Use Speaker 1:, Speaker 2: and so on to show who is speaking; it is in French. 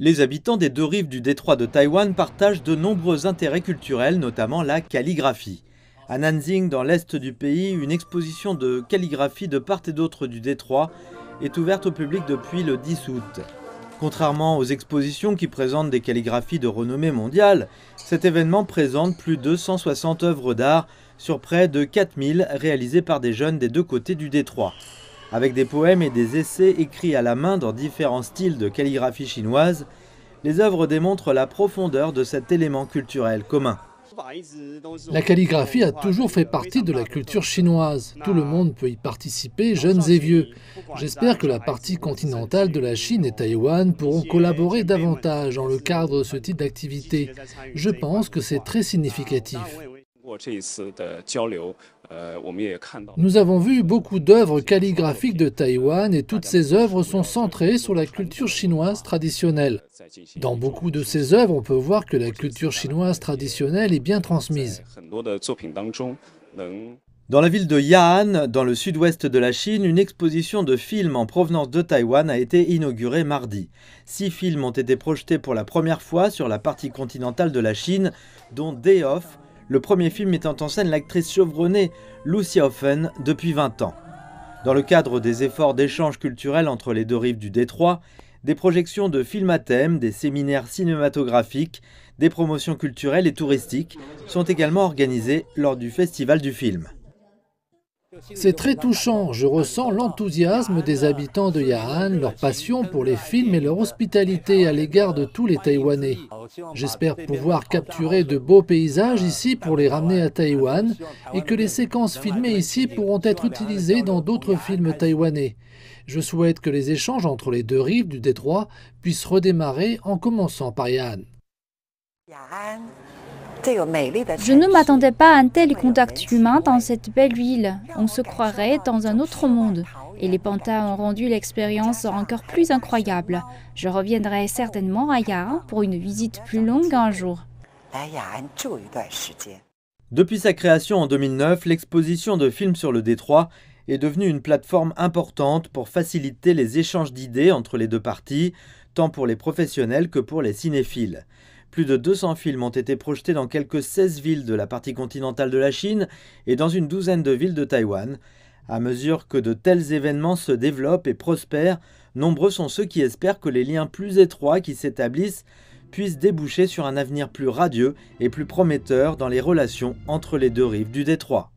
Speaker 1: Les habitants des deux rives du détroit de Taïwan partagent de nombreux intérêts culturels, notamment la calligraphie. À Nanjing, dans l'est du pays, une exposition de calligraphie de part et d'autre du détroit est ouverte au public depuis le 10 août. Contrairement aux expositions qui présentent des calligraphies de renommée mondiale, cet événement présente plus de 160 œuvres d'art sur près de 4000 réalisées par des jeunes des deux côtés du détroit avec des poèmes et des essais écrits à la main dans différents styles de calligraphie chinoise, les œuvres démontrent la profondeur de cet élément culturel commun.
Speaker 2: La calligraphie a toujours fait partie de la culture chinoise. Tout le monde peut y participer, jeunes et vieux. J'espère que la partie continentale de la Chine et Taïwan pourront collaborer davantage dans le cadre de ce type d'activité. Je pense que c'est très significatif. Nous avons vu beaucoup d'œuvres calligraphiques de Taïwan et toutes ces œuvres sont centrées sur la culture chinoise traditionnelle. Dans beaucoup de ces œuvres, on peut voir que la culture chinoise traditionnelle est bien transmise.
Speaker 1: Dans la ville de Ya'an, dans le sud-ouest de la Chine, une exposition de films en provenance de Taïwan a été inaugurée mardi. Six films ont été projetés pour la première fois sur la partie continentale de la Chine, dont Day Off, le premier film mettant en scène l'actrice chevronnée Lucia Hoffen depuis 20 ans. Dans le cadre des efforts d'échange culturel entre les deux rives du détroit, des projections de films à thème, des séminaires cinématographiques, des promotions culturelles et touristiques sont également organisées lors du Festival du film.
Speaker 2: C'est très touchant. Je ressens l'enthousiasme des habitants de Ya'an, leur passion pour les films et leur hospitalité à l'égard de tous les Taïwanais. J'espère pouvoir capturer de beaux paysages ici pour les ramener à Taïwan et que les séquences filmées ici pourront être utilisées dans d'autres films taïwanais. Je souhaite que les échanges entre les deux rives du détroit puissent redémarrer en commençant par Ya'an.
Speaker 3: Je ne m'attendais pas à un tel contact humain dans cette belle ville. On se croirait dans un autre monde. Et les pantas ont rendu l'expérience encore plus incroyable. Je reviendrai certainement à Ya'an pour une visite plus longue un jour.
Speaker 1: Depuis sa création en 2009, l'exposition de films sur le détroit est devenue une plateforme importante pour faciliter les échanges d'idées entre les deux parties, tant pour les professionnels que pour les cinéphiles. Plus de 200 films ont été projetés dans quelques 16 villes de la partie continentale de la Chine et dans une douzaine de villes de Taïwan. À mesure que de tels événements se développent et prospèrent, nombreux sont ceux qui espèrent que les liens plus étroits qui s'établissent puissent déboucher sur un avenir plus radieux et plus prometteur dans les relations entre les deux rives du détroit.